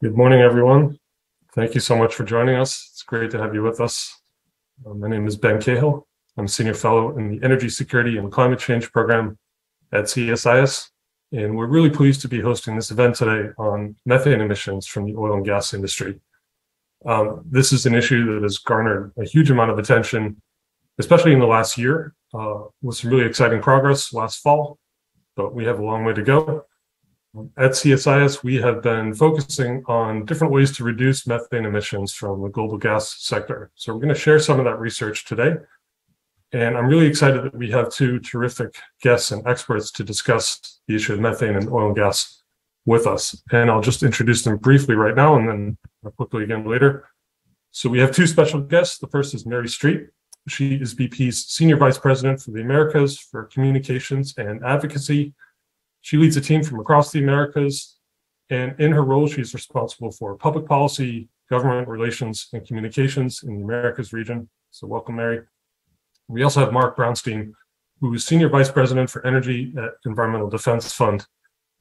Good morning, everyone. Thank you so much for joining us. It's great to have you with us. Uh, my name is Ben Cahill. I'm a senior fellow in the Energy Security and Climate Change Program at CSIS. And we're really pleased to be hosting this event today on methane emissions from the oil and gas industry. Um, this is an issue that has garnered a huge amount of attention, especially in the last year, uh, with some really exciting progress last fall, but we have a long way to go. At CSIS, we have been focusing on different ways to reduce methane emissions from the global gas sector. So we're going to share some of that research today. And I'm really excited that we have two terrific guests and experts to discuss the issue of methane and oil and gas with us. And I'll just introduce them briefly right now and then quickly again later. So we have two special guests. The first is Mary Streett. She is BP's Senior Vice President for the Americas for Communications and Advocacy she leads a team from across the Americas, and in her role, she's responsible for public policy, government relations, and communications in the Americas region. So, welcome, Mary. We also have Mark Brownstein, who is Senior Vice President for Energy at Environmental Defense Fund,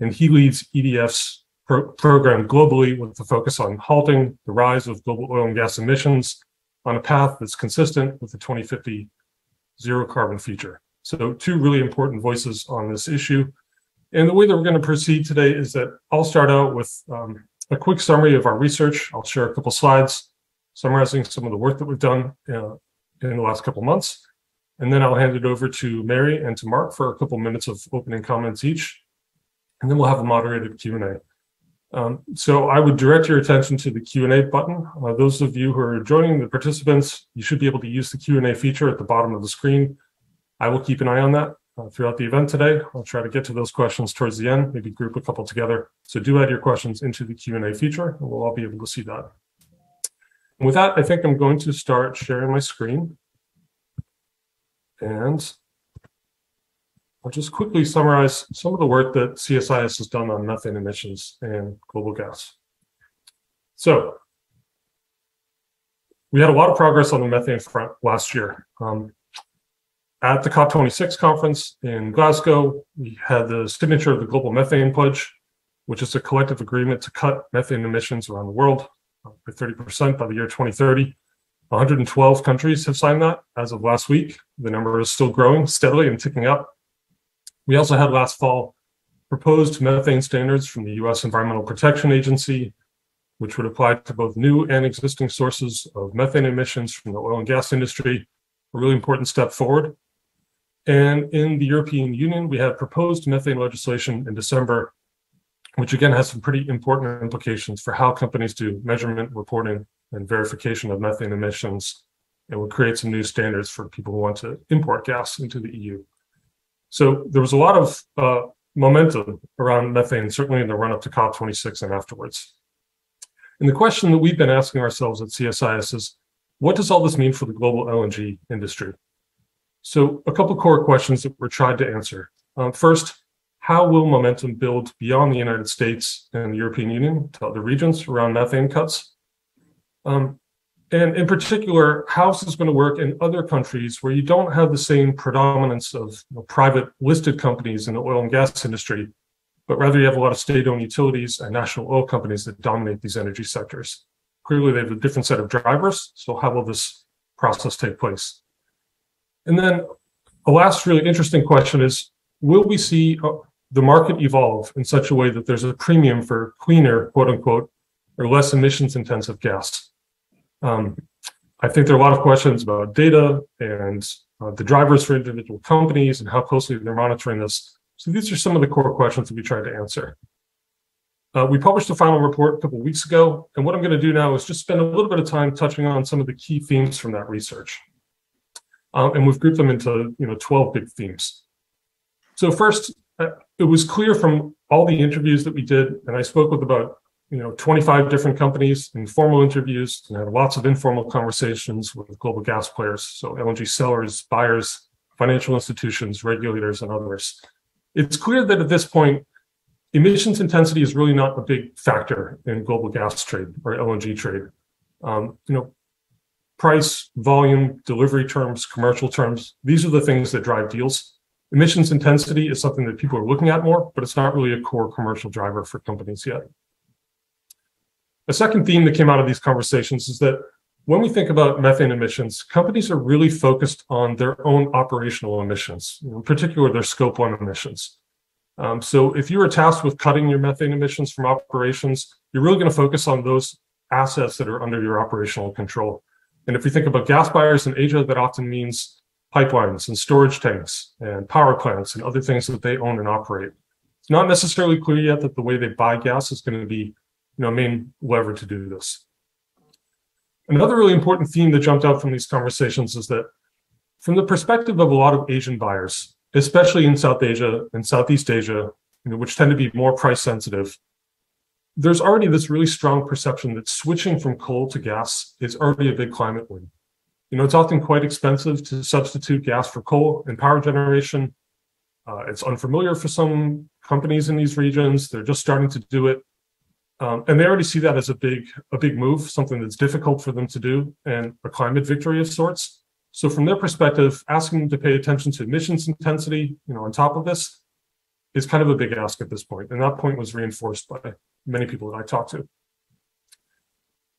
and he leads EDF's pro- program globally with a focus on halting the rise of global oil and gas emissions on a path that's consistent with the 2050 zero carbon future. So, two really important voices on this issue. And the way that we're going to proceed today is that I'll start out with um, a quick summary of our research. I'll share a couple slides summarizing some of the work that we've done uh, in the last couple months. And then I'll hand it over to Mary and to Mark for a couple minutes of opening comments each. And then we'll have a moderated Q&A. Um, so I would direct your attention to the Q&A button. Uh, those of you who are joining the participants, you should be able to use the Q&A feature at the bottom of the screen. I will keep an eye on that uh, throughout the event today. I'll try to get to those questions towards the end, maybe group a couple together. So do add your questions into the Q&A feature and we'll all be able to see that. With that, I think I'm going to start sharing my screen. And I'll just quickly summarize some of the work that CSIS has done on methane emissions and global gas. So we had a lot of progress on the methane front last year. Um, at the COP26 conference in Glasgow, we had the signature of the Global Methane Pledge, which is a collective agreement to cut methane emissions around the world by 30% by the year 2030. 112 countries have signed that as of last week. The number is still growing steadily and ticking up. We also had last fall proposed methane standards from the US Environmental Protection Agency, which would apply to both new and existing sources of methane emissions from the oil and gas industry, a really important step forward. And in the European Union, we had proposed methane legislation in December, which again has some pretty important implications for how companies do measurement, reporting, and verification of methane emissions, and will create some new standards for people who want to import gas into the EU. So there was a lot of uh, momentum around methane, certainly in the run up to COP26 and afterwards. And the question that we've been asking ourselves at CSIS is what does all this mean for the global LNG industry? So a couple core questions that we're trying to answer. Um, first, how will momentum build beyond the United States and the European Union to other regions around methane cuts? Um, and in particular, how is this going to work in other countries where you don't have the same predominance of you know, private listed companies in the oil and gas industry, but rather you have a lot of state-owned utilities and national oil companies that dominate these energy sectors. Clearly, they have a different set of drivers. So how will this process take place? And then a last really interesting question is, will we see uh, the market evolve in such a way that there's a premium for cleaner, quote unquote, or less emissions intensive gas? Um, I think there are a lot of questions about data and uh, the drivers for individual companies and how closely they're monitoring this. So these are some of the core questions that we tried to answer. Uh, we published a final report a couple weeks ago, and what I'm going to do now is just spend a little bit of time touching on some of the key themes from that research. Um, and we've grouped them into you know 12 big themes. So first, uh, it was clear from all the interviews that we did, and I spoke with about you know 25 different companies in formal interviews and had lots of informal conversations with global gas players, so LNG sellers, buyers, financial institutions, regulators, and others. It's clear that at this point, emissions intensity is really not a big factor in global gas trade or LNG trade. Um, you know, price, volume, delivery terms, commercial terms. These are the things that drive deals. Emissions intensity is something that people are looking at more, but it's not really a core commercial driver for companies yet. A second theme that came out of these conversations is that when we think about methane emissions, companies are really focused on their own operational emissions, in particular their scope one emissions. Um, so if you are tasked with cutting your methane emissions from operations, you're really going to focus on those assets that are under your operational control. And if we think about gas buyers in Asia, that often means pipelines and storage tanks and power plants and other things that they own and operate. It's not necessarily clear yet that the way they buy gas is going to be, you know, main lever to do this. Another really important theme that jumped out from these conversations is that from the perspective of a lot of Asian buyers, especially in South Asia and Southeast Asia, you know, which tend to be more price sensitive, there's already this really strong perception that switching from coal to gas is already a big climate win. You know, it's often quite expensive to substitute gas for coal in power generation. Uh, it's unfamiliar for some companies in these regions. They're just starting to do it. Um, and they already see that as a big, a big move, something that's difficult for them to do and a climate victory of sorts. So from their perspective, asking them to pay attention to emissions intensity, you know, on top of this is kind of a big ask at this point. And that point was reinforced by many people that I talked to.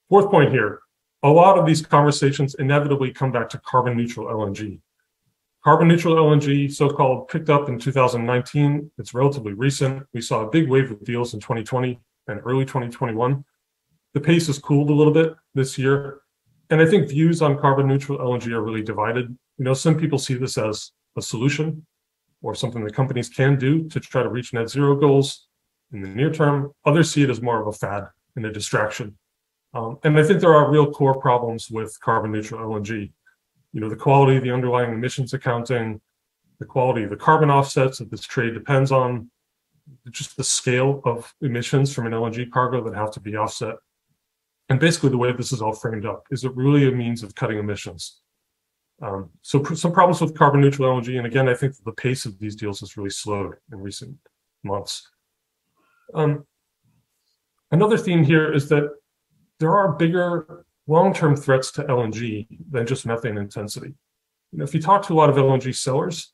Fourth point here, a lot of these conversations inevitably come back to carbon neutral LNG. Carbon neutral LNG, so-called, picked up in 2019. It's relatively recent. We saw a big wave of deals in 2020 and early 2021. The pace has cooled a little bit this year, and I think views on carbon neutral LNG are really divided. You know, some people see this as a solution or something that companies can do to try to reach net zero goals in the near term. Others see it as more of a fad and a distraction. Um, and I think there are real core problems with carbon neutral LNG. You know, the quality of the underlying emissions accounting, the quality of the carbon offsets that this trade depends on, just the scale of emissions from an LNG cargo that have to be offset and basically, the way this is all framed up is it really a means of cutting emissions. Um, so pr- some problems with carbon neutral LNG, and again, I think the pace of these deals has really slowed in recent months. Um, another theme here is that there are bigger long-term threats to LNG than just methane intensity. You know, if you talk to a lot of LNG sellers,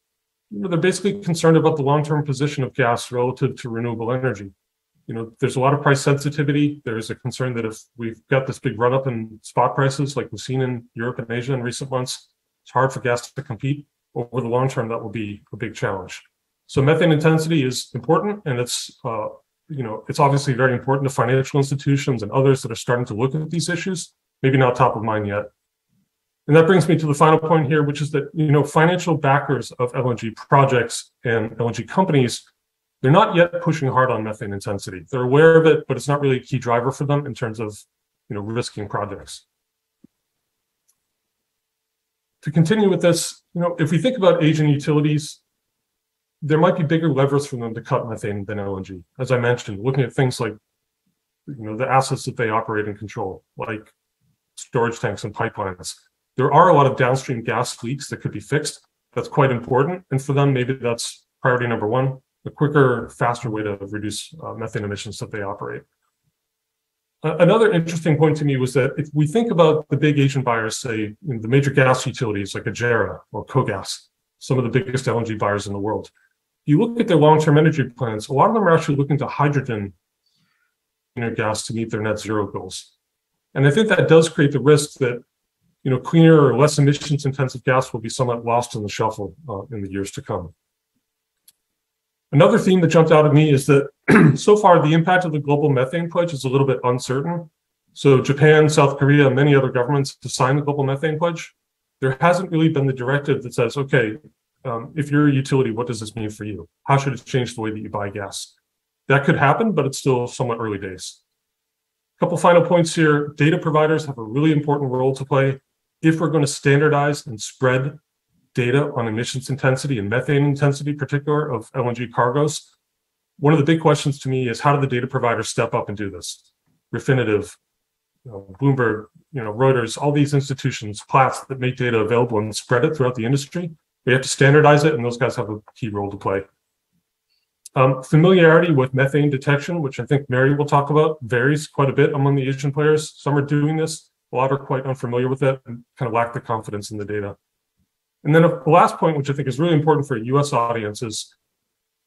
you know, they're basically concerned about the long-term position of gas relative to renewable energy you know, there's a lot of price sensitivity. There's a concern that if we've got this big run up in spot prices, like we've seen in Europe and Asia in recent months, it's hard for gas to compete. Over the long term, that will be a big challenge. So methane intensity is important, and it's uh, you know it's obviously very important to financial institutions and others that are starting to look at these issues. Maybe not top of mind yet. And that brings me to the final point here, which is that you know financial backers of LNG projects and LNG companies they're not yet pushing hard on methane intensity. They're aware of it, but it's not really a key driver for them in terms of you know, risking projects. To continue with this, you know, if we think about Asian utilities, there might be bigger levers for them to cut methane than LNG. As I mentioned, looking at things like you know the assets that they operate and control, like storage tanks and pipelines. There are a lot of downstream gas leaks that could be fixed. That's quite important, and for them, maybe that's priority number one a quicker, faster way to reduce uh, methane emissions that they operate. Another interesting point to me was that if we think about the big Asian buyers, say the major gas utilities like JERA or Kogas, some of the biggest LNG buyers in the world, you look at their long-term energy plans, a lot of them are actually looking to hydrogen gas to meet their net zero goals. And I think that does create the risk that you know cleaner or less emissions intensive gas will be somewhat lost in the shuffle uh, in the years to come. Another theme that jumped out at me is that so far the impact of the global methane pledge is a little bit uncertain. So Japan, South Korea, many other governments to sign the global methane pledge. There hasn't really been the directive that says, okay, um, if you're a utility, what does this mean for you? How should it change the way that you buy gas? That could happen, but it's still somewhat early days. A couple final points here. Data providers have a really important role to play. If we're going to standardize and spread data on emissions intensity and methane intensity, particular of LNG cargoes. One of the big questions to me is how do the data providers step up and do this? Refinitiv, you know, Bloomberg, you know, Reuters, all these institutions, Platts that make data available and spread it throughout the industry. We have to standardize it, and those guys have a key role to play. Um, familiarity with methane detection, which I think Mary will talk about, varies quite a bit among the Asian players. Some are doing this, a lot are quite unfamiliar with it and kind of lack the confidence in the data. And then the last point, which I think is really important for a US audience, is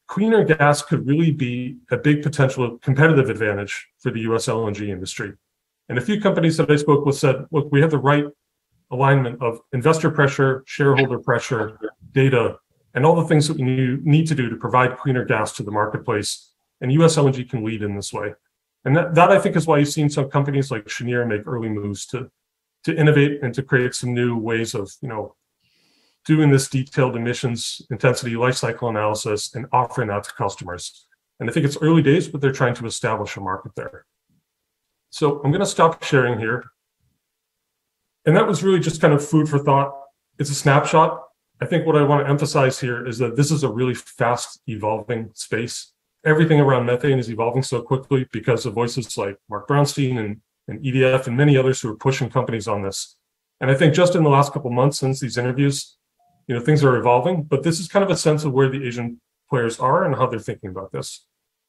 cleaner gas could really be a big potential competitive advantage for the US LNG industry. And a few companies that I spoke with said, look, we have the right alignment of investor pressure, shareholder pressure, data, and all the things that we need to do to provide cleaner gas to the marketplace. And US LNG can lead in this way. And that, that I think is why you've seen some companies like Cheniere make early moves to to innovate and to create some new ways of, you know, doing this detailed emissions intensity life cycle analysis and offering that to customers. And I think it's early days, but they're trying to establish a market there. So I'm going to stop sharing here. And that was really just kind of food for thought. It's a snapshot. I think what I want to emphasize here is that this is a really fast evolving space. Everything around methane is evolving so quickly because of voices like Mark Brownstein and, and EDF and many others who are pushing companies on this. And I think just in the last couple months since these interviews, you know, things are evolving, but this is kind of a sense of where the Asian players are and how they're thinking about this.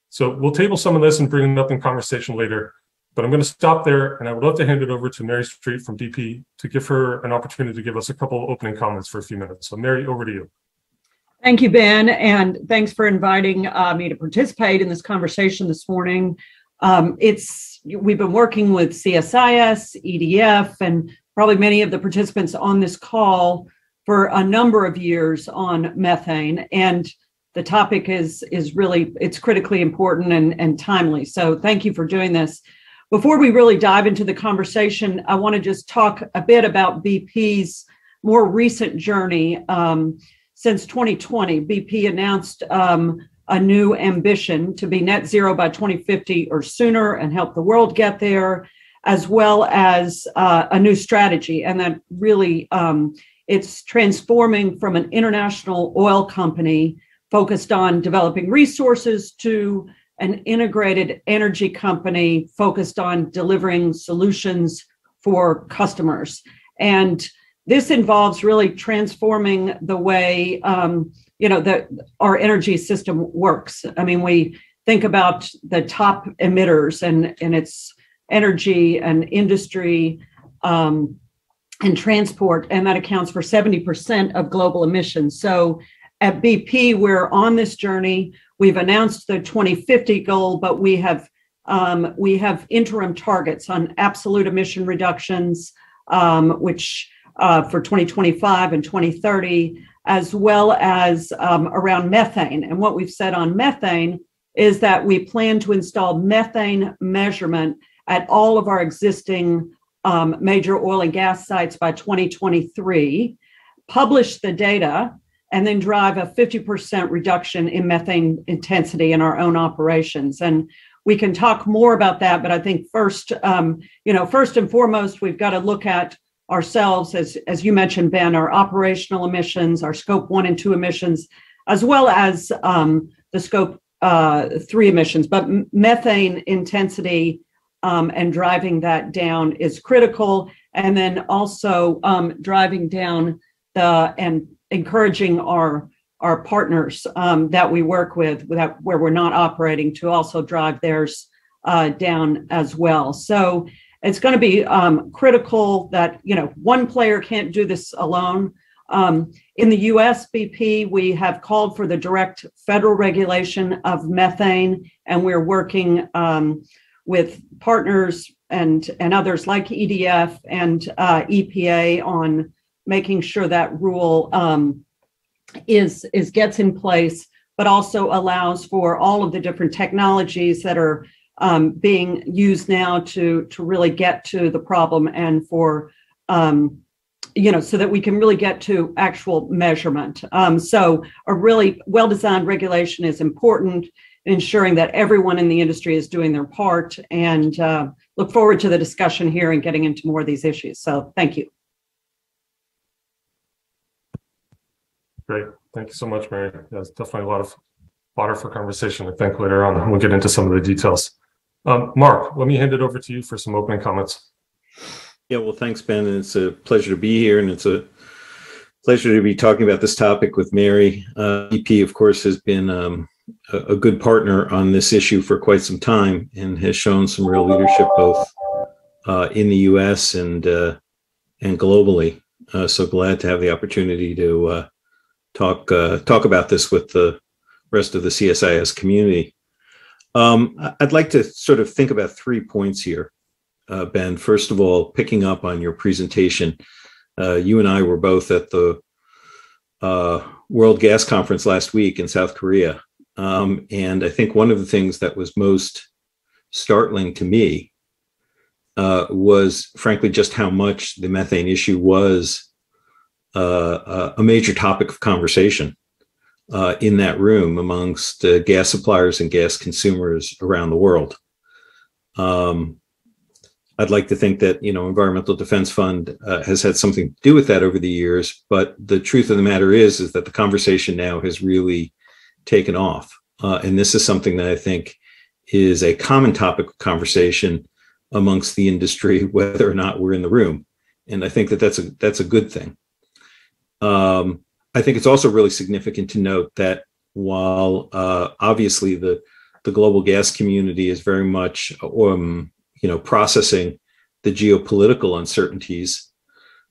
So we'll table some of this and bring it up in conversation later. But I'm going to stop there, and I would love to hand it over to Mary Streett from BP to give her an opportunity to give us a couple opening comments for a few minutes. So, Mary, over to you. Thank you, Ben, and thanks for inviting uh, me to participate in this conversation this morning. Um, it's we've been working with CSIS, EDF, and probably many of the participants on this call for a number of years on methane, and the topic is is really it's critically important and, and timely. So, thank you for doing this. Before we really dive into the conversation, I want to just talk a bit about BP's more recent journey. Um, since 2020, BP announced um, a new ambition to be net zero by 2050 or sooner and help the world get there, as well as uh, a new strategy. And that really, um, it's transforming from an international oil company focused on developing resources to an integrated energy company focused on delivering solutions for customers. And this involves really transforming the way um, you know that our energy system works. I mean, we think about the top emitters and and its energy and industry um, and transport, and that accounts for 70% of global emissions. So at BP, we're on this journey. We've announced the 2050 goal, but we have um, we have interim targets on absolute emission reductions, um, which uh, for 2025 and 2030, as well as um, around methane. And what we've said on methane is that we plan to install methane measurement at all of our existing um, major oil and gas sites by 2023, publish the data and then drive a 50% reduction in methane intensity in our own operations. And we can talk more about that, but I think first, um, you know, first and foremost, we've got to look at ourselves, as, as you mentioned, Ben, our operational emissions, our scope one and two emissions, as well as um, the scope uh, three emissions. But methane intensity um, and driving that down is critical. And then also um, driving down the and encouraging our our partners um, that we work with that where we're not operating to also drive theirs uh, down as well. So it's going to be um, critical that you know one player can't do this alone. Um, in the U.S. BP, we have called for the direct federal regulation of methane, and we're working um, with partners and and others like EDF and uh, EPA on making sure that rule um, is is gets in place, but also allows for all of the different technologies that are um, being used now to to really get to the problem and for um, you know so that we can really get to actual measurement. Um, so a really well designed regulation is important ensuring that everyone in the industry is doing their part and uh, look forward to the discussion here and getting into more of these issues. So thank you. Great. Thank you so much, Mary. There's definitely a lot of fodder for conversation, I think, later on. We'll get into some of the details. Um, Mark, let me hand it over to you for some opening comments. Yeah, well, thanks, Ben. And it's a pleasure to be here, and it's a pleasure to be talking about this topic with Mary. Uh, BP, of course, has been um, a, good partner on this issue for quite some time and has shown some real leadership both uh, in the U.S. and uh, and globally. Uh, so glad to have the opportunity to uh, talk uh, talk about this with the rest of the CSIS community. Um, I'd like to sort of think about three points here. uh, Ben. First of all, picking up on your presentation, you and I were both at the World Gas Conference last week in South Korea. Um, and I think one of the things that was most startling to me uh, was, frankly, just how much the methane issue was uh, a major topic of conversation uh, in that room amongst uh, gas suppliers and gas consumers around the world. Um, I'd like to think that you know Environmental Defense Fund uh, has had something to do with that over the years, but the truth of the matter is is that the conversation now has really taken off, uh, and this is something that I think is a common topic of conversation amongst the industry, whether or not we're in the room, and I think that that's a that's a good thing. Um, I think it's also really significant to note that while uh, obviously the the global gas community is very much um, you know processing the geopolitical uncertainties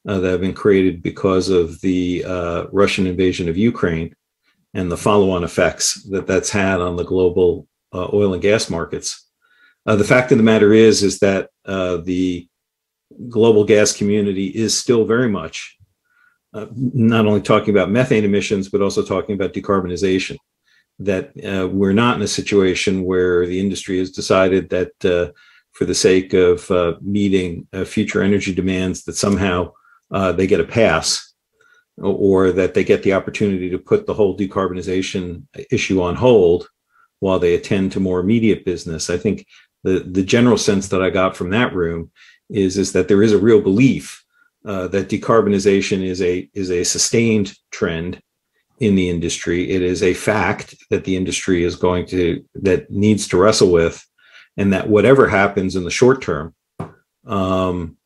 uh, that have been created because of the uh, Russian invasion of Ukraine and the follow-on effects that that's had on the global uh, oil and gas markets. Uh, the fact of the matter is is that uh, the global gas community is still very much uh, not only talking about methane emissions, but also talking about decarbonization. That uh, we're not in a situation where the industry has decided that, uh, for the sake of meeting future energy demands, that somehow they get a pass, or that they get the opportunity to put the whole decarbonization issue on hold while they attend to more immediate business. I think the the general sense that I got from that room is is that there is a real belief uh, that decarbonization is a is a sustained trend in the industry. It is a fact that the industry is going to that needs to wrestle with, and that whatever happens in the short term, um,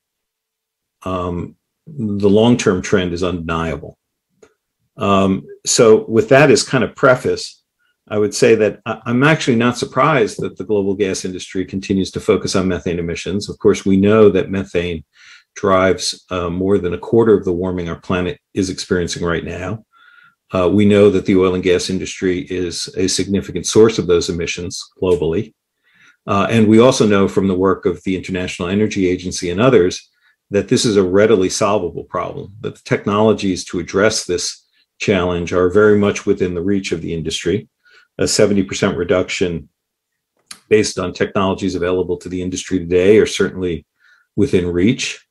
um, the long term trend is undeniable. Um, so, with that as kind of preface, I would say that I'm actually not surprised that the global gas industry continues to focus on methane emissions. Of course, we know that methane drives uh, more than a quarter of the warming our planet is experiencing right now. Uh, we know that the oil and gas industry is a significant source of those emissions globally. Uh, and we also know from the work of the International Energy Agency and others that this is a readily solvable problem, that the technologies to address this challenge are very much within the reach of the industry. A 70% reduction based on technologies available to the industry today are certainly within reach.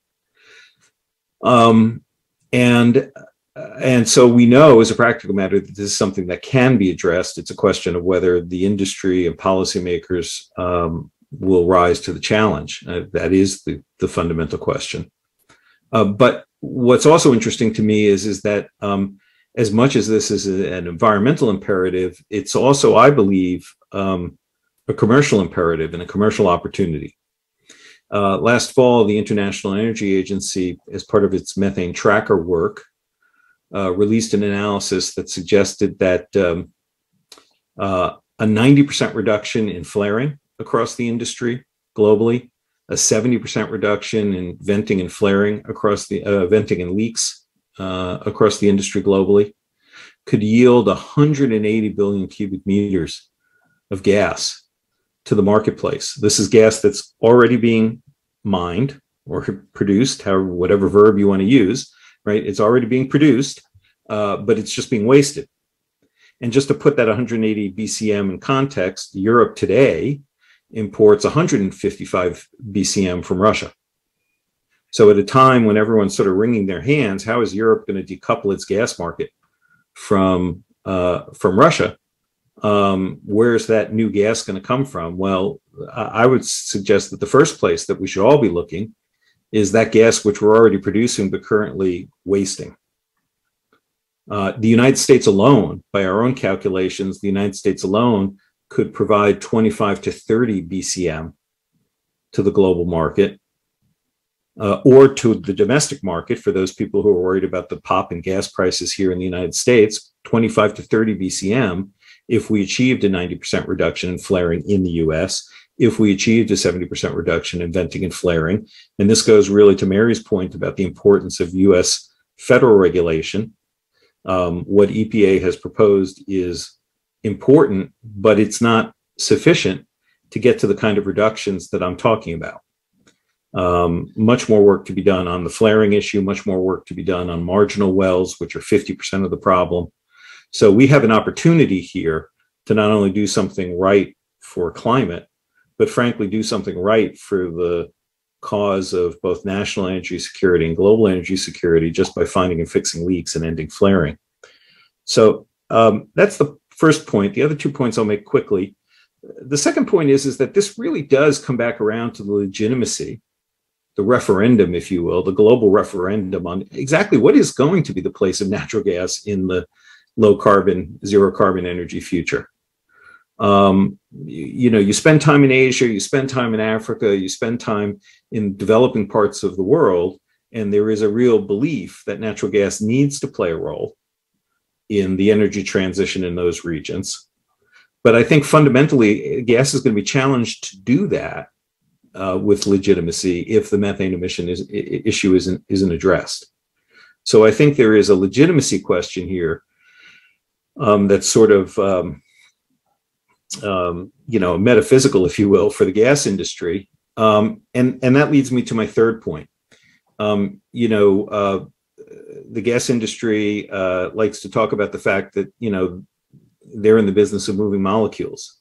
Um, and and so we know as a practical matter that this is something that can be addressed. It's a question of whether the industry and policymakers um, will rise to the challenge. Uh, that is the, the fundamental question. Uh, but what's also interesting to me is, is that um, as much as this is a, an environmental imperative, it's also, I believe, um, a commercial imperative and a commercial opportunity. Uh, last fall, the International Energy Agency, as part of its methane tracker work, uh, released an analysis that suggested that um, uh, a 90% reduction in flaring across the industry globally, a 70% reduction in venting and flaring across the uh, venting and leaks uh, across the industry globally, could yield 180 billion cubic meters of gas to the marketplace. This is gas that's already being mined or produced, however, whatever verb you want to use, right? It's already being produced, uh, but it's just being wasted. And just to put that 180 BCM in context, Europe today imports 155 BCM from Russia. So at a time when everyone's sort of wringing their hands, how is Europe going to decouple its gas market from uh, from Russia? um, where's that new gas going to come from? Well, I would suggest that the first place that we should all be looking is that gas which we're already producing but currently wasting. Uh, the United States alone, by our own calculations, the United States alone could provide 25 to 30 BCM to the global market uh, or to the domestic market for those people who are worried about the pop in gas prices here in the United States, 25 to 30 BCM if we achieved a 90% reduction in flaring in the US, if we achieved a 70% reduction in venting and flaring. And this goes really to Mary's point about the importance of US federal regulation. Um, what EPA has proposed is important, but it's not sufficient to get to the kind of reductions that I'm talking about. Um, much more work to be done on the flaring issue, much more work to be done on marginal wells, which are 50% of the problem. So we have an opportunity here to not only do something right for climate, but frankly, do something right for the cause of both national energy security and global energy security just by finding and fixing leaks and ending flaring. So um, that's the first point. The other two points I'll make quickly. The second point is, is that this really does come back around to the legitimacy, the referendum, if you will, the global referendum on exactly what is going to be the place of natural gas in the low carbon, zero carbon energy future. Um, you, you know, you spend time in Asia, you spend time in Africa, you spend time in developing parts of the world, and there is a real belief that natural gas needs to play a role in the energy transition in those regions. But I think fundamentally, gas is going to be challenged to do that uh, with legitimacy if the methane emission is, issue isn't isn't addressed. So I think there is a legitimacy question here um, that's sort of um, um, you know metaphysical, if you will, for the gas industry, um, and and that leads me to my third point. Um, you know, uh, the gas industry uh, likes to talk about the fact that you know they're in the business of moving molecules.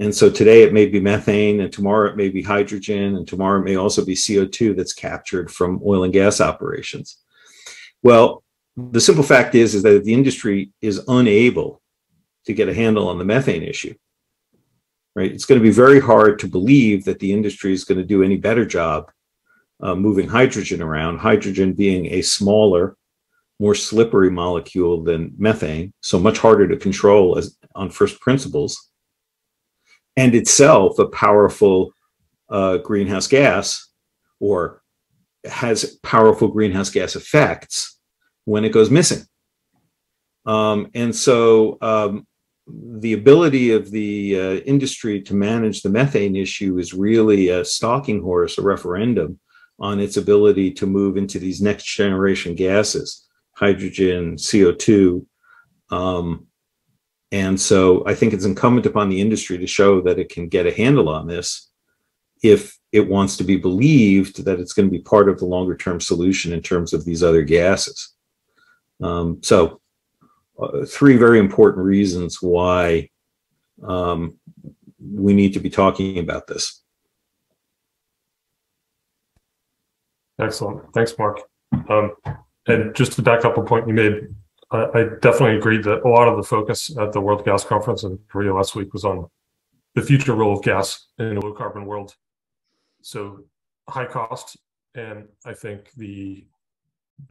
And so today it may be methane, and tomorrow it may be hydrogen, and tomorrow it may also be CO2 that's captured from oil and gas operations. Well, the simple fact is, is that the industry is unable to get a handle on the methane issue, right? It's going to be very hard to believe that the industry is going to do any better job uh, moving hydrogen around, hydrogen being a smaller, more slippery molecule than methane, so much harder to control as on first principles, and itself a powerful uh, greenhouse gas or has powerful greenhouse gas effects when it goes missing. Um, and so um, the ability of the uh, industry to manage the methane issue is really a stalking horse, a referendum on its ability to move into these next generation gases hydrogen, CO2. Um, and so I think it's incumbent upon the industry to show that it can get a handle on this if it wants to be believed that it's going to be part of the longer term solution in terms of these other gases. Um, so, uh, three very important reasons why um, we need to be talking about this. Excellent. Thanks, Mark. Um, and just to back up a point you made, I, I, definitely agree that a lot of the focus at the World Gas Conference in Korea last week was on the future role of gas in a low carbon world. So high cost, and I think the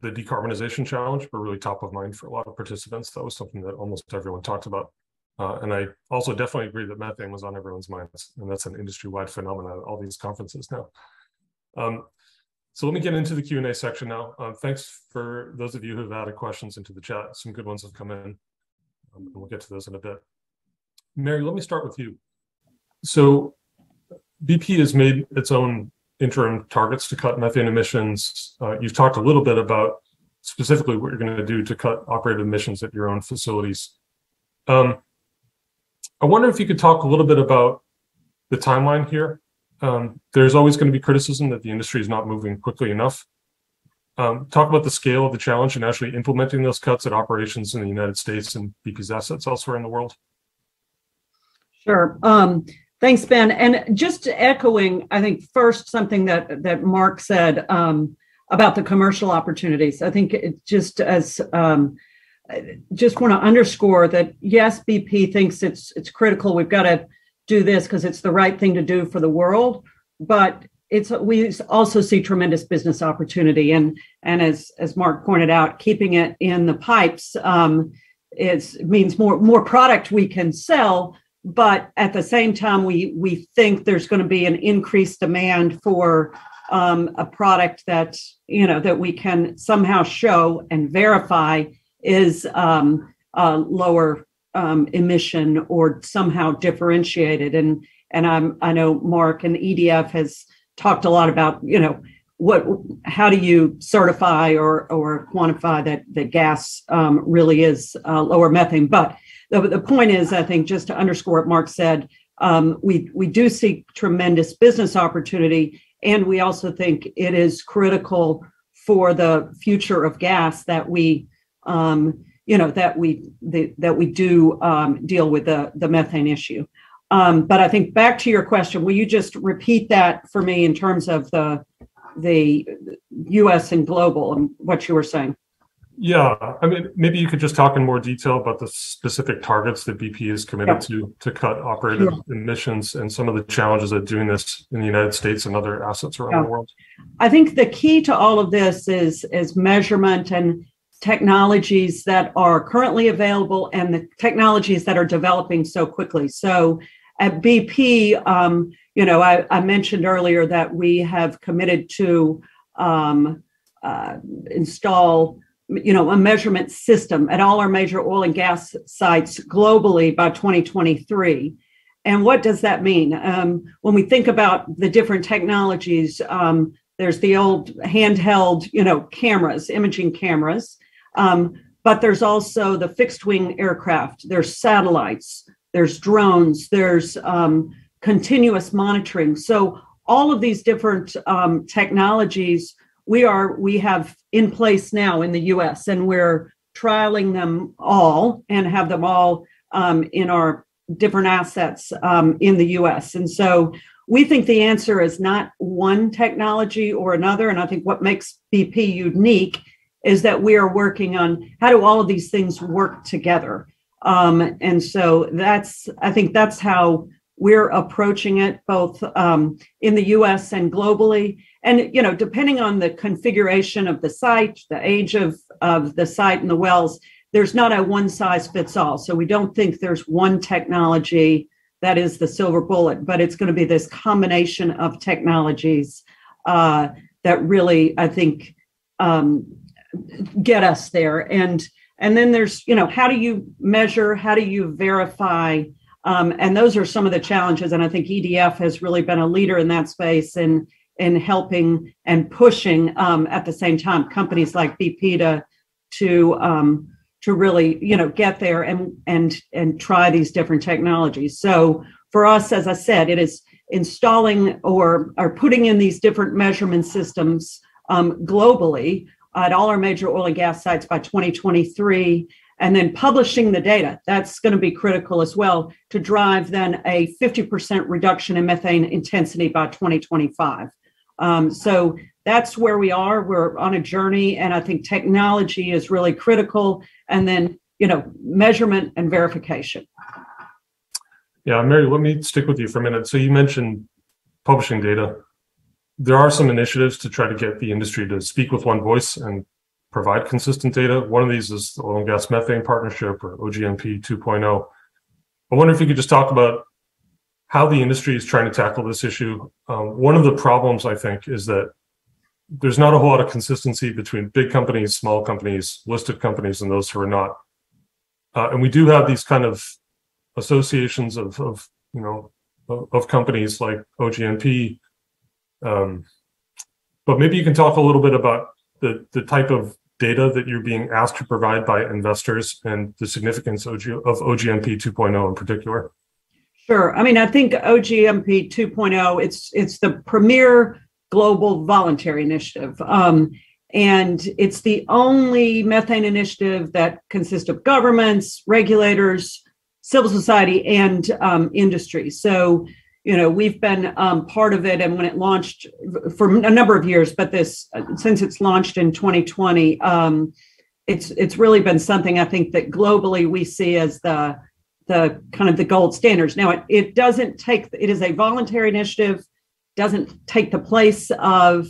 the decarbonization challenge were really top of mind for a lot of participants. That was something that almost everyone talked about. Uh, and I also definitely agree that methane was on everyone's minds, and that's an industry-wide phenomenon at all these conferences now. Um, so let me get into the Q&A section now. Um, thanks for those of you who have added questions into the chat. Some good ones have come in. Um, we'll get to those in a bit. Mary, let me start with you. So BP has made its own interim targets to cut methane emissions. Uh, you've talked a little bit about specifically what you're going to do to cut operated emissions at your own facilities. Um, I wonder if you could talk a little bit about the timeline here um, there's always going to be criticism that the industry is not moving quickly enough. Um, talk about the scale of the challenge and actually implementing those cuts at operations in the United States and BP's assets elsewhere in the world. Sure. Um, thanks, Ben. And just echoing, I think first something that that Mark said um, about the commercial opportunities. I think it just as um, just want to underscore that yes, BP thinks it's it's critical. We've got to do this because it's the right thing to do for the world. But it's we also see tremendous business opportunity. And and as as mark pointed out keeping it in the pipes um, is means more more product we can sell. But at the same time we we think there's going to be an increased demand for um, a product that you know that we can somehow show and verify is um, uh, lower um, emission or somehow differentiated. And and I'm I know Mark and EDF has talked a lot about you know what how do you certify or or quantify that that gas um, really is uh, lower methane. But the, the point is, I think just to underscore what Mark said, um, we we do see tremendous business opportunity. And we also think it is critical for the future of gas that we, um, you know, that we the, that we do um, deal with the the methane issue. Um, but I think back to your question, will you just repeat that for me in terms of the the U.S. and global and what you were saying? Yeah, I mean, maybe you could just talk in more detail about the specific targets that BP is committed Yeah. to to cut operated Sure. emissions and some of the challenges of doing this in the United States and other assets around Yeah. the world. I think the key to all of this is is measurement and technologies that are currently available and the technologies that are developing so quickly. So at BP, um, you know, I, I mentioned earlier that we have committed to um, uh, install, you know, a measurement system at all our major oil and gas sites globally by 2023. And what does that mean? Um, when we think about the different technologies, um, there's the old handheld, you know, cameras, imaging cameras. Um, but there's also the fixed wing aircraft. There's satellites. There's drones. There's um, continuous monitoring. So all of these different um, technologies we are we have in place now in the U.S. and we're trialing them all and have them all um, in our different assets um, in the U.S. And so we think the answer is not one technology or another. And I think what makes BP unique is that we are working on how do all of these things work together. Um, and so that's, I think that's how we're approaching it both um, in the US and globally. And, you know, depending on the configuration of the site, the age of, of the site and the wells, there's not a one size fits all. So we don't think there's one technology that is the silver bullet, but it's going to be this combination of technologies uh, that really, I think, um, get us there. And and then there's, you know, how do you measure? How do you verify? Um, and those are some of the challenges. And I think EDF has really been a leader in that space and in helping and pushing um, at the same time companies like BP to to um, to really you know get there and and and try these different technologies. So for us, as I said, it is installing or or putting in these different measurement systems um, globally at all our major oil and gas sites by 2023 and then publishing the data that's going to be critical as well to drive then a 50% reduction in methane intensity by 2025 um, so that's where we are we're on a journey and i think technology is really critical and then you know measurement and verification Yeah, Mary, let me stick with you for a minute. So you mentioned publishing data. There are some initiatives to try to get the industry to speak with one voice and provide consistent data. One of these is the Oil and Gas Methane Partnership or OGMP 2.0. I wonder if you could just talk about how the industry is trying to tackle this issue. Um, one of the problems, I think, is that there's not a whole lot of consistency between big companies, small companies, listed companies, and those who are not. Uh, and we do have these kind of associations of, of you know of, companies like OGMP. Um, but maybe you can talk a little bit about the the type of data that you're being asked to provide by investors and the significance of, of OGMP 2.0 in particular. Sure. I mean, I think OGMP 2.0 it's it's the premier global voluntary initiative. Um, and it's the only methane initiative that consists of governments, regulators, civil society, and um, industry. So, you know, we've been um, part of it, and when it launched for a number of years, but this since it's launched in 2020, um, it's it's really been something I think that globally we see as the the kind of the gold standards. Now, it, it doesn't take it is a voluntary initiative, doesn't take the place of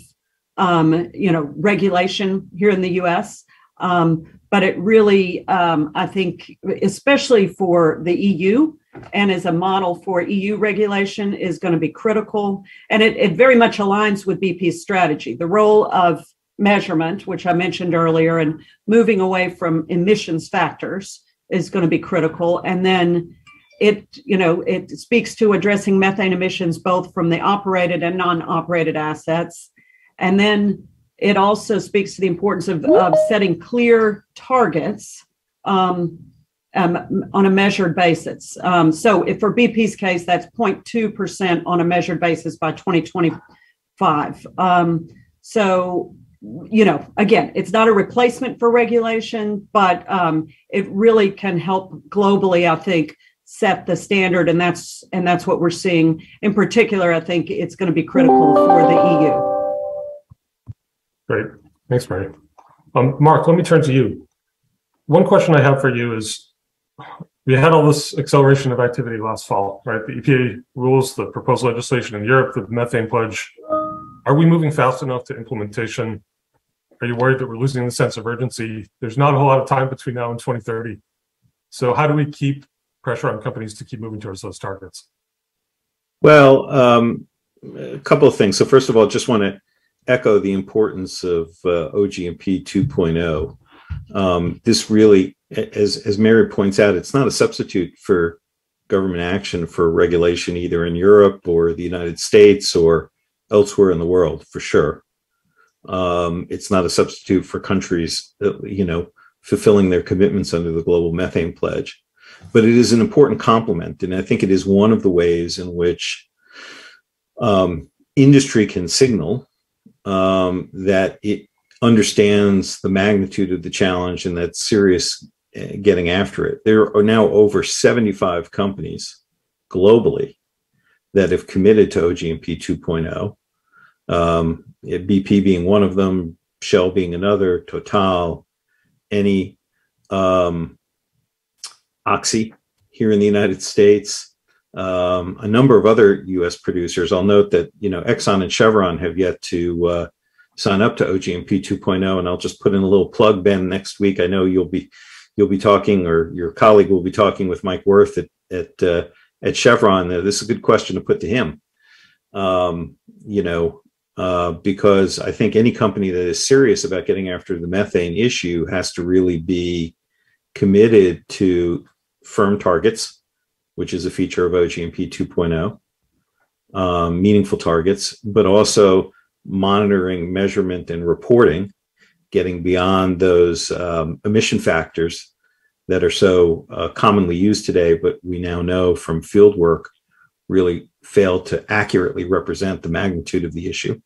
um, you know regulation here in the U.S. Um, but it really, um, I think, especially for the EU and as a model for EU regulation, is going to be critical. And it, it very much aligns with BP's strategy. The role of measurement, which I mentioned earlier, and moving away from emissions factors is going to be critical. And then it, you know, it speaks to addressing methane emissions both from the operated and non-operated assets. And then it also speaks to the importance of, of setting clear targets um, um, on a measured basis. Um, so, if for BP's case, that's 0.2% on a measured basis by 2025. Um, so, you know, again, it's not a replacement for regulation, but um, it really can help globally, I think, set the standard. And that's and that's what we're seeing. In particular, I think it's going to be critical for the EU. Great. Thanks, Mary. Um, Mark, let me turn to you. One question I have for you is we had all this acceleration of activity last fall, right? The EPA rules, the proposed legislation in Europe, the methane pledge. Are we moving fast enough to implementation? Are you worried that we're losing the sense of urgency? There's not a whole lot of time between now and 2030. So, how do we keep pressure on companies to keep moving towards those targets? Well, um, a couple of things. So, first of all, just want to echo the importance of uh, OGMP 2.0. Um, this really, as as Mary points out, it's not a substitute for government action for regulation either in Europe or the United States or elsewhere in the world, for sure. Um, it's not a substitute for countries, you know, fulfilling their commitments under the Global Methane Pledge, but it is an important complement, and I think it is one of the ways in which um, industry can signal um, that it understands the magnitude of the challenge and that serious uh, getting after it. There are now over 75 companies globally that have committed to OGMP 2.0. Um, BP being one of them, Shell being another, Total, Eni um, Oxy here in the United States, um, a number of other U.S. producers. I'll note that you know Exxon and Chevron have yet to uh, sign up to OGMP 2.0, and I'll just put in a little plug. Ben, next week I know you'll be you'll be talking, or your colleague will be talking with Mike Wirth at at uh, at Chevron. This is a good question to put to him. Um, you know, uh, because I think any company that is serious about getting after the methane issue has to really be committed to firm targets which is a feature of OGMP 2.0, um, meaningful targets, but also monitoring, measurement, and reporting, getting beyond those um, emission factors that are so uh, commonly used today, but we now know from field work really fail to accurately represent the magnitude of the issue.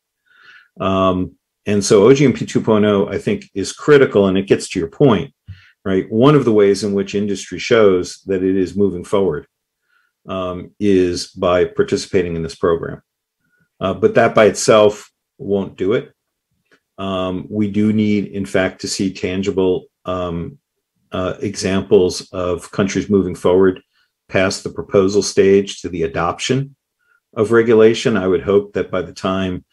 Um, and so OGMP 2.0, I think, is critical, and it gets to your point, right? One of the ways in which industry shows that it is moving forward um, is by participating in this program. Uh, but that by itself won't do it. Um, we do need, in fact, to see tangible um, uh, examples of countries moving forward past the proposal stage to the adoption of regulation. I would hope that by the time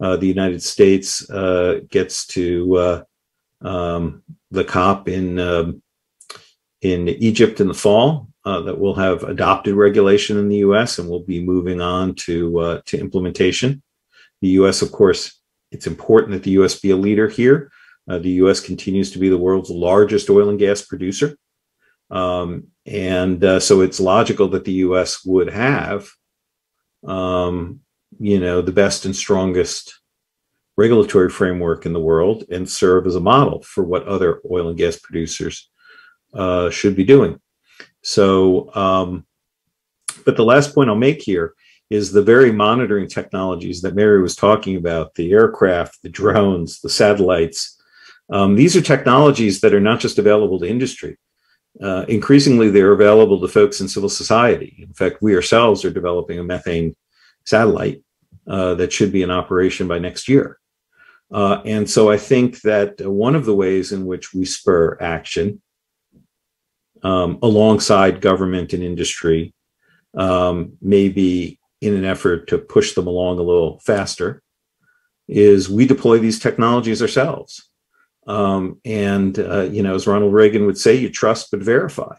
uh, the United States uh, gets to uh, um, the COP in um, in Egypt in the fall, uh, that will have adopted regulation in the U.S. and we'll be moving on to uh, to implementation. The U.S., of course, it's important that the U.S. be a leader here. Uh, the U.S. continues to be the world's largest oil and gas producer, um, and uh, so it's logical that the U.S. would have, um, you know, the best and strongest regulatory framework in the world and serve as a model for what other oil and gas producers uh, should be doing. So, um, but the last point I'll make here is the very monitoring technologies that Mary was talking about the aircraft, the drones, the satellites. Um, these are technologies that are not just available to industry. Uh, increasingly, they're available to folks in civil society. In fact, we ourselves are developing a methane satellite uh, that should be in operation by next year. Uh, and so I think that one of the ways in which we spur action um, alongside government and industry, um, maybe in an effort to push them along a little faster, is we deploy these technologies ourselves. Um, and, uh, you know, as Ronald Reagan would say, you trust but verify.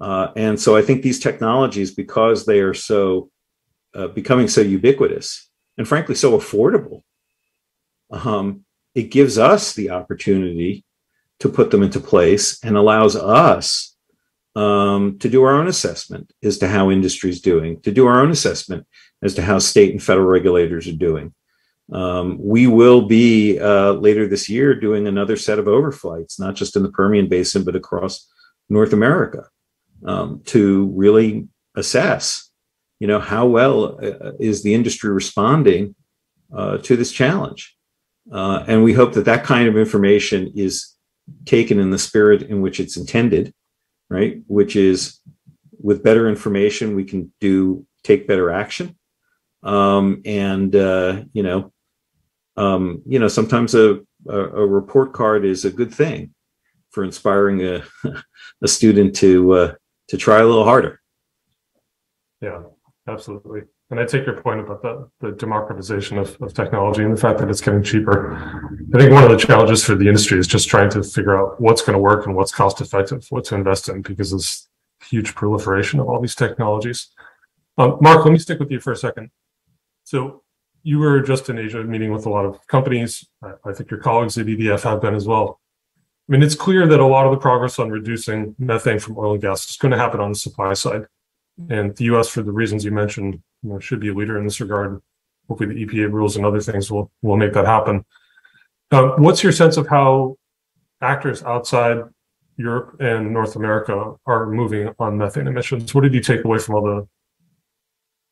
Uh, and so I think these technologies, because they are so uh, becoming so ubiquitous and frankly so affordable, um, it gives us the opportunity to put them into place and allows us um, to do our own assessment as to how industry is doing, to do our own assessment as to how state and federal regulators are doing. Um, we will be uh, later this year doing another set of overflights, not just in the Permian Basin, but across North America um, to really assess, you know, how well uh, is the industry responding uh, to this challenge. Uh, and we hope that that kind of information is taken in the spirit in which it's intended, right? Which is with better information, we can do take better action. Um, and uh, you know, um, you know, sometimes a, a, a report card is a good thing for inspiring a a student to uh, to try a little harder. Yeah, absolutely. And I take your point about the, the democratization of, of technology and the fact that it's getting cheaper. I think one of the challenges for the industry is just trying to figure out what's going to work and what's cost effective, what to invest in, because there's huge proliferation of all these technologies. Um, Mark, let me stick with you for a second. So you were just in Asia meeting with a lot of companies. I, I think your colleagues at EDF have been as well. I mean, it's clear that a lot of the progress on reducing methane from oil and gas is going to happen on the supply side. And the US, for the reasons you mentioned, you know, should be a leader in this regard. Hopefully, the EPA rules and other things will will make that happen. Uh, what's your sense of how actors outside Europe and North America are moving on methane emissions? What did you take away from all the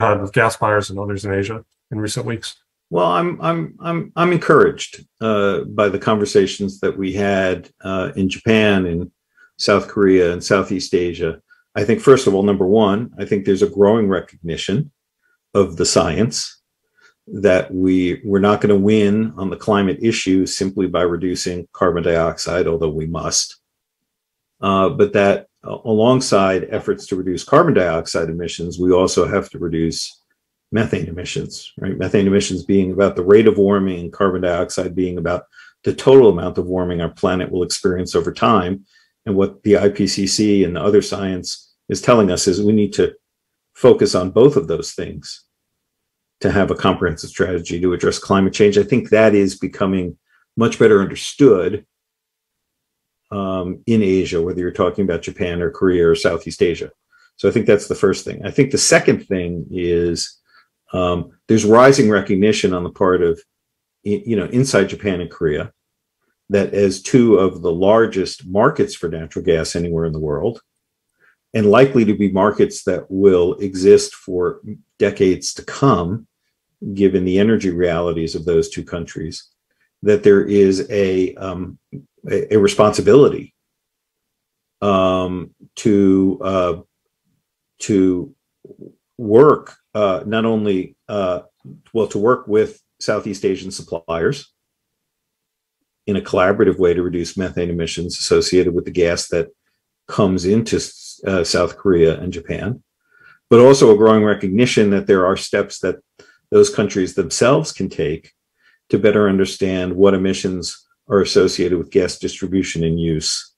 had with gas buyers and others in Asia in recent weeks? Well, I'm I'm I'm I'm encouraged uh, by the conversations that we had uh, in Japan, in South Korea, and Southeast Asia. I think first of all, number one, I think there's a growing recognition of the science that we we're not going to win on the climate issue simply by reducing carbon dioxide, although we must. Uh, but that uh, alongside efforts to reduce carbon dioxide emissions, we also have to reduce methane emissions, right? Methane emissions being about the rate of warming, carbon dioxide being about the total amount of warming our planet will experience over time. And what the IPCC and the other science is telling us is we need to focus on both of those things to have a comprehensive strategy to address climate change. I think that is becoming much better understood um, in Asia, whether you're talking about Japan or Korea or Southeast Asia. So I think that's the first thing. I think the second thing is um, there's rising recognition on the part of, you know, inside Japan and Korea that as two of the largest markets for natural gas anywhere in the world, and likely to be markets that will exist for decades to come, given the energy realities of those two countries, that there is a um, a, a, responsibility um, to uh, to work uh, not only uh, well to work with Southeast Asian suppliers in a collaborative way to reduce methane emissions associated with the gas that comes into uh, South Korea and Japan, but also a growing recognition that there are steps that those countries themselves can take to better understand what emissions are associated with gas distribution and use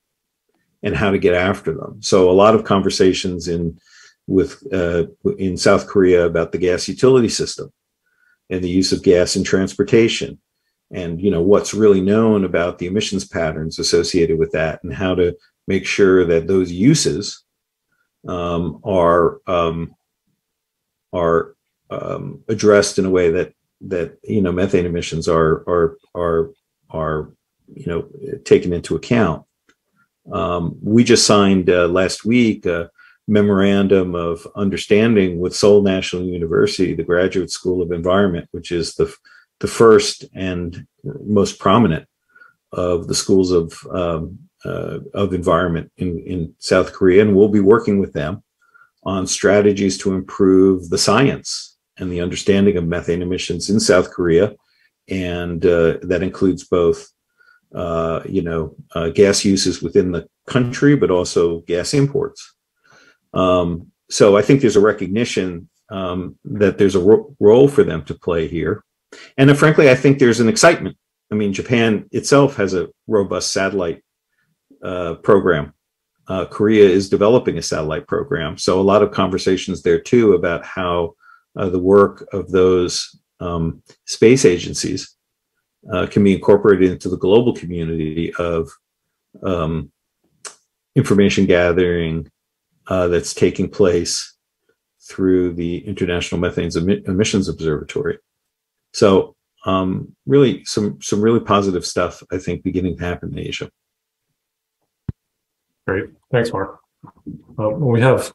and how to get after them. So a lot of conversations in with uh, in South Korea about the gas utility system and the use of gas in transportation and you know what's really known about the emissions patterns associated with that and how to make sure that those uses um, are um, are um, addressed in a way that that you know methane emissions are are are are you know taken into account. Um, we just signed uh, last week a memorandum of understanding with Seoul National University, the Graduate School of Environment, which is the the first and most prominent of the schools of um, of environment in in South Korea, and we'll be working with them on strategies to improve the science and the understanding of methane emissions in South Korea, and uh, that includes both uh, you know, uh, gas uses within the country, but also gas imports. Um, so I think there's a recognition um, that there's a ro- role for them to play here. And frankly, I think there's an excitement. I mean, Japan itself has a robust satellite uh, program. Uh, Korea is developing a satellite program. So a lot of conversations there too about how uh, the work of those um, space agencies uh, can be incorporated into the global community of um, information gathering uh, that's taking place through the International Methane Emissions Observatory. So, um, really, some some really positive stuff I think beginning to happen in Asia. Great, thanks, Mark. Uh, we have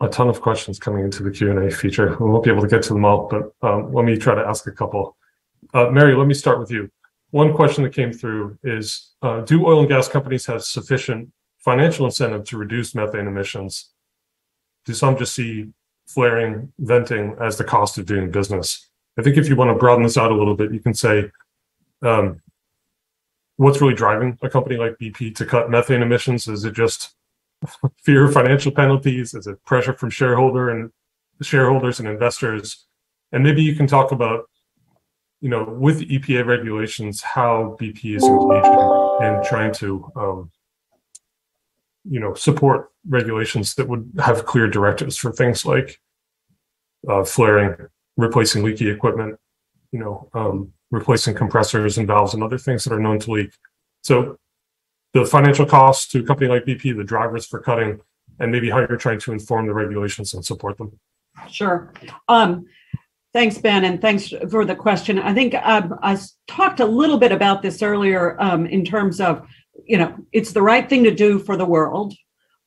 a ton of questions coming into the Q and A feature. We won't be able to get to them all, but um, let me try to ask a couple. Uh, Mary, let me start with you. One question that came through is, uh, do oil and gas companies have sufficient financial incentive to reduce methane emissions? Do some just see flaring, venting as the cost of doing business? I think if you want to broaden this out a little bit, you can say, um, what's really driving a company like BP to cut methane emissions? Is it just fear of financial penalties? Is it pressure from shareholder and shareholders and investors? And maybe you can talk about, you know, with EPA regulations, how BP is engaged in, in trying to, um, you know, support regulations that would have clear directives for things like uh, flaring, replacing leaky equipment, you know, um, replacing compressors and valves and other things that are known to leak. So the financial costs to a company like BP, the drivers for cutting, and maybe how you're trying to inform the regulations and support them. Sure. Um, thanks, Ben, and thanks for the question. I think um, I talked a little bit about this earlier um, in terms of, you know, it's the right thing to do for the world,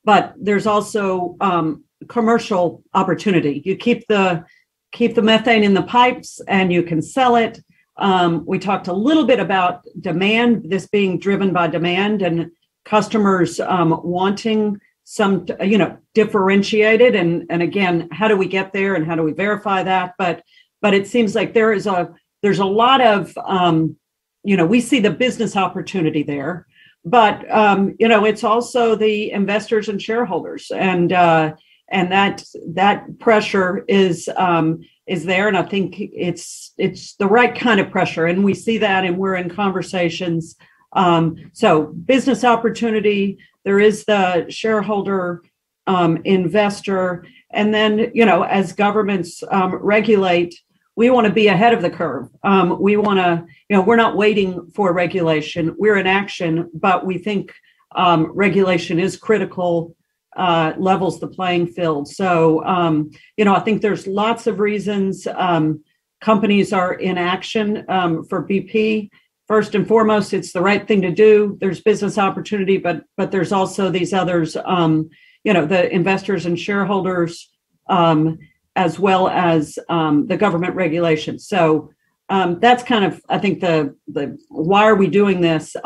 but there's also um, commercial opportunity. You keep the keep the methane in the pipes, and you can sell it um, we talked a little bit about demand, this being driven by demand and customers um, wanting some, you know, differentiated. And and again, how do we get there and how do we verify that? But but it seems like there is a there's a lot of um, you know we see the business opportunity there, but um, you know it's also the investors and shareholders and. Uh, and that that pressure is um, is there and i think it's it's the right kind of pressure and we see that and we're in conversations. Um, so business opportunity there is the shareholder um, investor and then you know as governments um, regulate we want to be ahead of the curve. Um, we want to you know we're not waiting for regulation we're in action but we think um, regulation is critical uh, levels the playing field. So, um, you know, I think there's lots of reasons um, companies are in action um, for BP. First and foremost, it's the right thing to do. There's business opportunity, but but there's also these others. Um, you know, the investors and shareholders, um, as well as um, the government regulations. So that's kind of, I think, the the why are we doing this?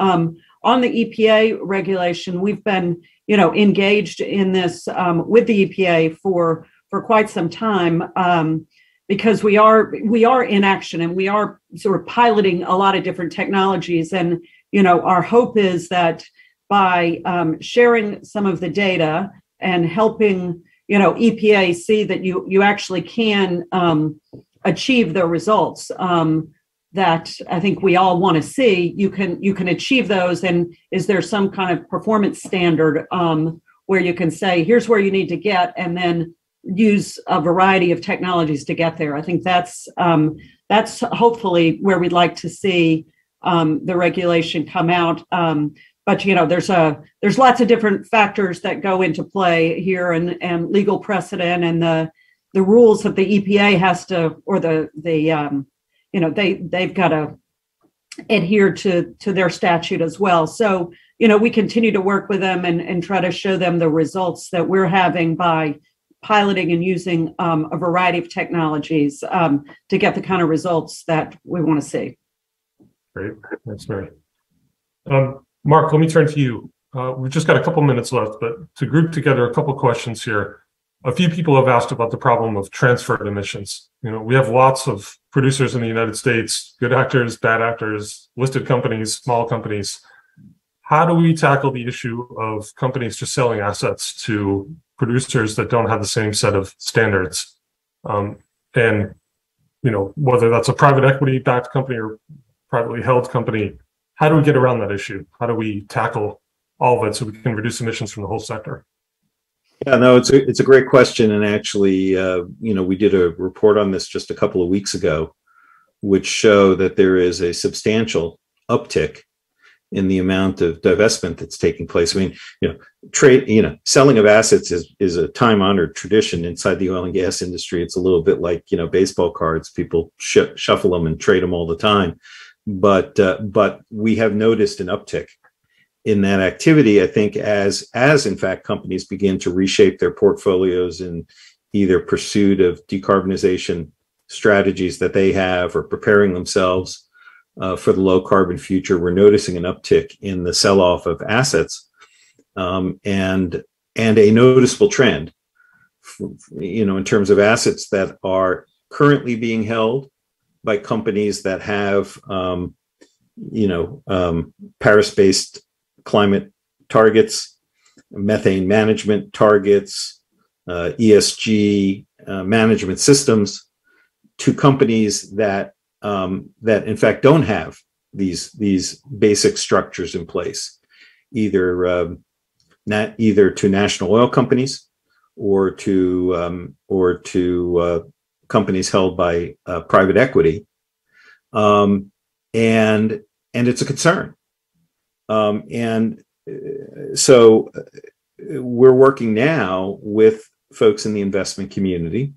on the EPA regulation, we've been you know, engaged in this um, with the EPA for for quite some time um, because we are we are in action and we are sort of piloting a lot of different technologies. And you know, our hope is that by um, sharing some of the data and helping you know EPA see that you you actually can um, achieve the results. Um, that I think we all want to see. You can you can achieve those, and is there some kind of performance standard um, where you can say, here's where you need to get, and then use a variety of technologies to get there? I think that's um, that's hopefully where we'd like to see um, the regulation come out. Um, but you know, there's a there's lots of different factors that go into play here, and and legal precedent, and the the rules that the EPA has to, or the the um, you know they they've got to adhere to to their statute as well. So you know we continue to work with them and and try to show them the results that we're having by piloting and using um, a variety of technologies um, to get the kind of results that we want to see. Great. Thanks mary um, mark let me turn to you. Uh, we've just got a couple minutes left but to group together a couple questions here a few people have asked about the problem of transferred emissions. You know, we have lots of producers in the United States, good actors, bad actors, listed companies, small companies. How do we tackle the issue of companies just selling assets to producers that don't have the same set of standards? Um, and you know, whether that's a private equity backed company or privately held company, how do we get around that issue? How do we tackle all of it so we can reduce emissions from the whole sector? Yeah, no, it's a it's a great question, and actually, uh, you know, we did a report on this just a couple of weeks ago, which show that there is a substantial uptick in the amount of divestment that's taking place. I mean, you know, trade, you know, selling of assets is is a time honored tradition inside the oil and gas industry. It's a little bit like you know baseball cards; people sh- shuffle them and trade them all the time. But uh, but we have noticed an uptick in that activity i think as as in fact companies begin to reshape their portfolios in either pursuit of decarbonization strategies that they have or preparing themselves uh, for the low carbon future, we're noticing an uptick in the sell off of assets um, and and a noticeable trend, you know, in terms of assets that are currently being held by companies that have, um, you know, um, Paris-based climate targets, methane management targets, uh, ESG uh, management systems, to companies that um, that in fact don't have these these basic structures in place, either um, not either to national oil companies or to um, or to uh, companies held by uh, private equity, um, and and it's a concern. Um, and uh, so uh, we're working now with folks in the investment community.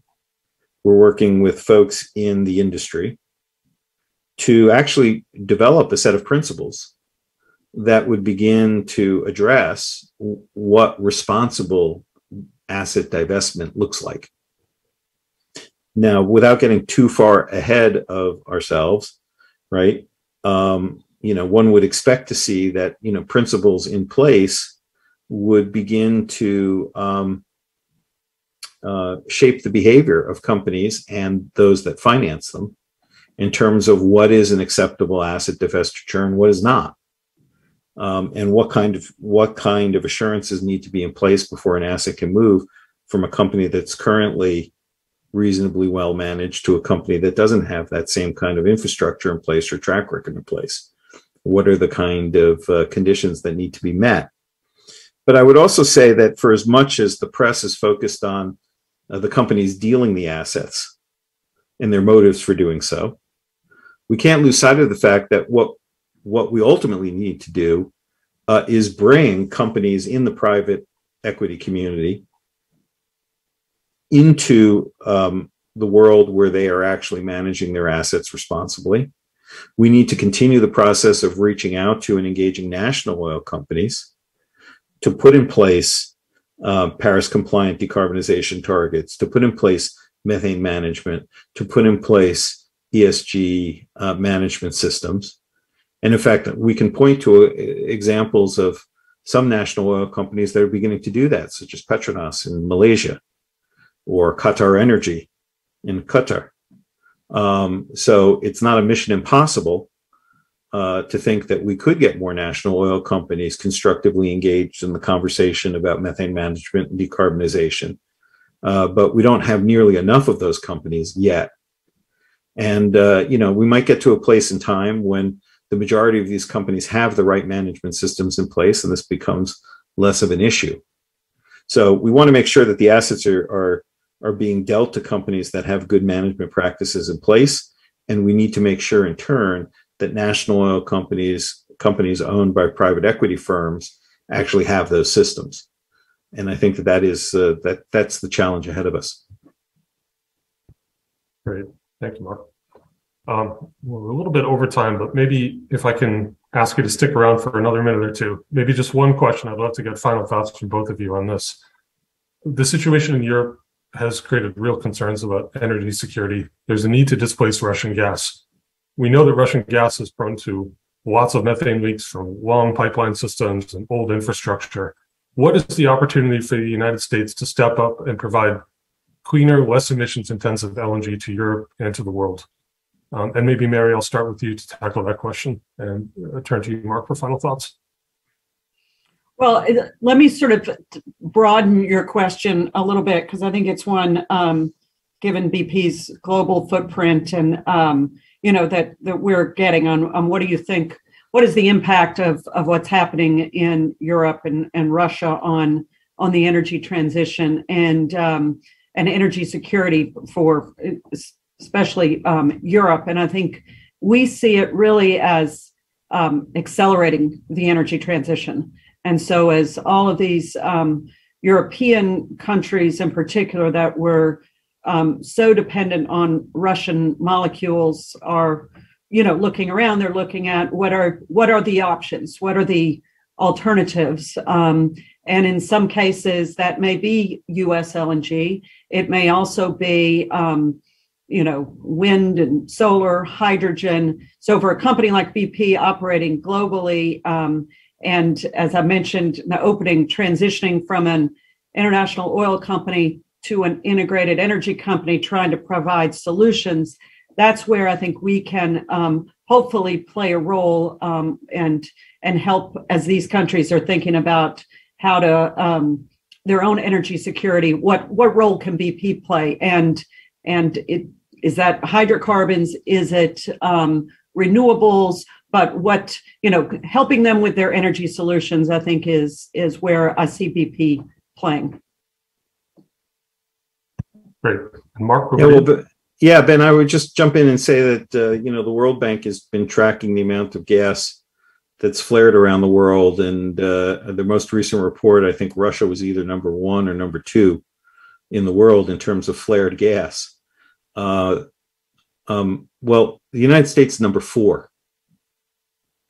We're working with folks in the industry to actually develop a set of principles that would begin to address what responsible asset divestment looks like. Now, without getting too far ahead of ourselves, right? Um, you know, one would expect to see that you know principles in place would begin to um, uh, shape the behavior of companies and those that finance them in terms of what is an acceptable asset divestiture and what is not. Um, and what kind of what kind of assurances need to be in place before an asset can move from a company that's currently reasonably well managed to a company that doesn't have that same kind of infrastructure in place or track record in place. What are the kind of uh, conditions that need to be met? But I would also say that for as much as the press is focused on uh, the companies dealing the assets and their motives for doing so, we can't lose sight of the fact that what what we ultimately need to do uh, is bring companies in the private equity community into um, the world where they are actually managing their assets responsibly. We need to continue the process of reaching out to and engaging national oil companies to put in place uh, Paris compliant decarbonization targets, to put in place methane management, to put in place ESG uh, management systems. And in fact, we can point to uh, examples of some national oil companies that are beginning to do that, such as Petronas in Malaysia or Qatar Energy in Qatar. Um, so it's not a mission impossible uh, to think that we could get more national oil companies constructively engaged in the conversation about methane management and decarbonization. Uh, but we don't have nearly enough of those companies yet. And, uh, you know, we might get to a place in time when the majority of these companies have the right management systems in place and this becomes less of an issue. So we want to make sure that the assets are, are, are being dealt to companies that have good management practices in place. And we need to make sure in turn that national oil companies, companies owned by private equity firms, actually have those systems. And I think that that is uh, that that's the challenge ahead of us. Great, thank you, Mark. Um, we're a little bit over time, but maybe if I can ask you to stick around for another minute or two, maybe just one question. I'd love to get final thoughts from both of you on this. The situation in Europe has created real concerns about energy security. There's a need to displace Russian gas we know that Russian gas is prone to lots of methane leaks from long pipeline systems and old infrastructure. What is the opportunity for the United States to step up and provide cleaner, less emissions intensive LNG to Europe and to the world? Um, and maybe, Mary, I'll start with you to tackle that question and uh, turn to you, Mark, for final thoughts. Well, let me sort of broaden your question a little bit because I think it's one, um, given BP's global footprint and um, you know that that we're getting on on what do you think what is the impact of of what's happening in Europe and and Russia on on the energy transition and um, and energy security for especially um, Europe? And I think we see it really as um, accelerating the energy transition and so as all of these um, European countries in particular that were um, so dependent on Russian molecules are, you know, looking around. They're looking at what are what are the options, what are the alternatives, um, and in some cases that may be U.S. LNG. It may also be, um, you know, wind and solar, hydrogen. So for a company like BP operating globally, um, and as I mentioned in the opening, transitioning from an international oil company to an integrated energy company, trying to provide solutions, that's where I think we can um, hopefully play a role um, and and help as these countries are thinking about how to um, their own energy security. What what role can BP play? And and it is that hydrocarbons? Is it um, renewables? But what you know, helping them with their energy solutions, I think is is where I see BP playing. Great. And Mark, Yeah, well, but, yeah, Ben, I would just jump in and say that, uh, you know, the World Bank has been tracking the amount of gas that's flared around the world. And uh, the most recent report, I think Russia was either number one or number two in the world in terms of flared gas. Uh, um, well, the United States is number four.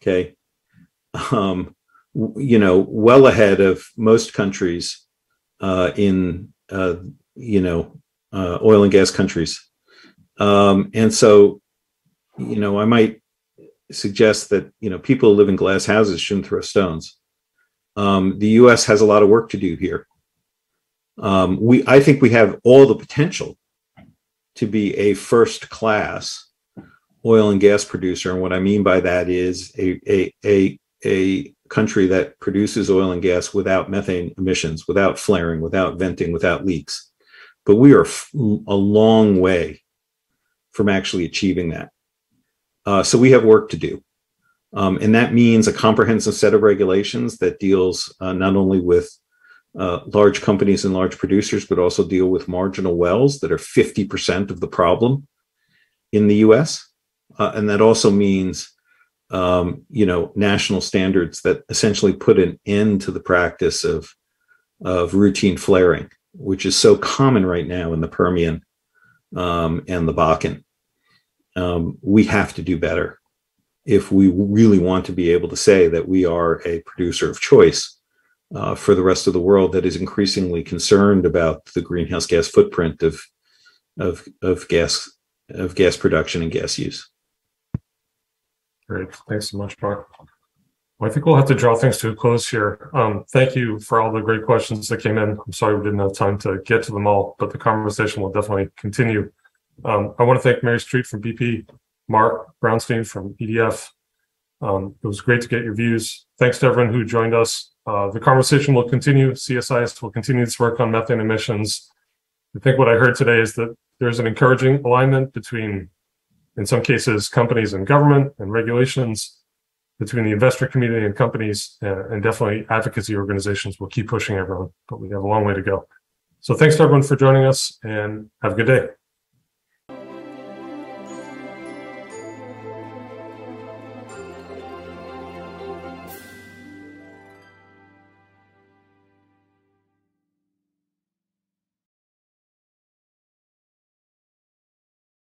Okay. Um, you know, well ahead of most countries uh, in, uh, you know, uh, oil and gas countries. Um, and so, you know, I might suggest that, you know, people who live in glass houses shouldn't throw stones. Um, the US has a lot of work to do here. Um, we, I think we have all the potential to be a first class oil and gas producer. And what I mean by that is a, a, a, a country that produces oil and gas without methane emissions, without flaring, without venting, without leaks. But we are f- a long way from actually achieving that. Uh, so we have work to do. Um, and that means a comprehensive set of regulations that deals uh, not only with uh, large companies and large producers, but also deal with marginal wells that are 50% of the problem in the US. Uh, and that also means, um, you know, national standards that essentially put an end to the practice of, of routine flaring, which is so common right now in the Permian um, and the Bakken. Um, we have to do better if we really want to be able to say that we are a producer of choice uh, for the rest of the world that is increasingly concerned about the greenhouse gas footprint of of of gas of gas production and gas use. Great. Thanks so much, Mark. Well, I think we'll have to draw things to a close here. Um, thank you for all the great questions that came in. I'm sorry we didn't have time to get to them all, but the conversation will definitely continue. Um, I want to thank Mary Streett from BP, Mark Brownstein from EDF. Um, it was great to get your views. Thanks to everyone who joined us. Uh, the conversation will continue. CSIS will continue its work on methane emissions. I think what I heard today is that there's an encouraging alignment between, in some cases, companies and government and regulations, between the investor community and companies, uh, and definitely advocacy organizations will keep pushing everyone, but we have a long way to go. So thanks to everyone for joining us and have a good day.